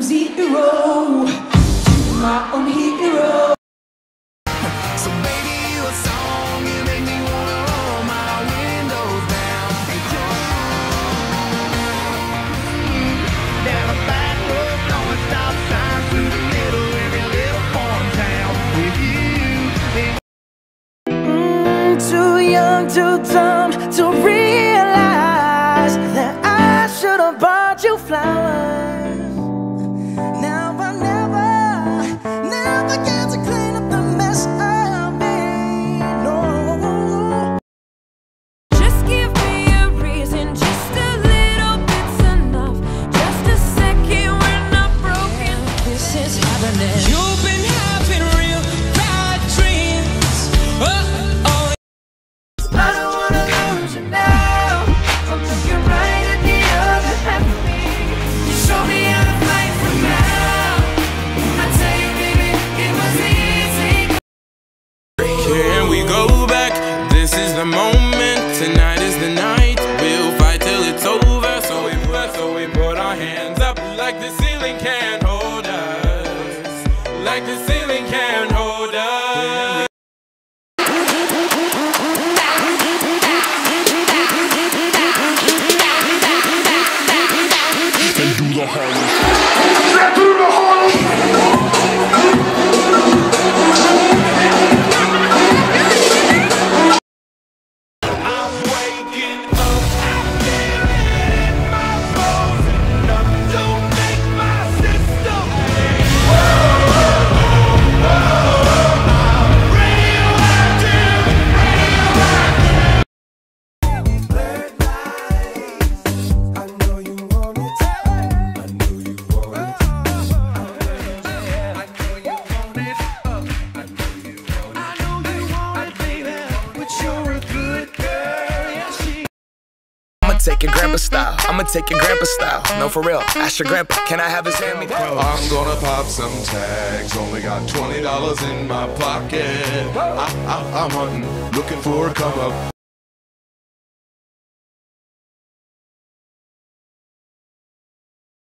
jumped. I went from zero to my own hero. So baby, you a song, you make me wanna roll my windows down and cry. Down a back road, stop signs through the middle of every little farm town with you. Mm, too young, too dumb to realize like the take your grandpa style. I'ma take your grandpa style. No, for real. Ask your grandpa, can I have his hand me down? I'm gonna pop some tags. Only got twenty dollars in my pocket. I, I, I'm hunting, looking for a come up.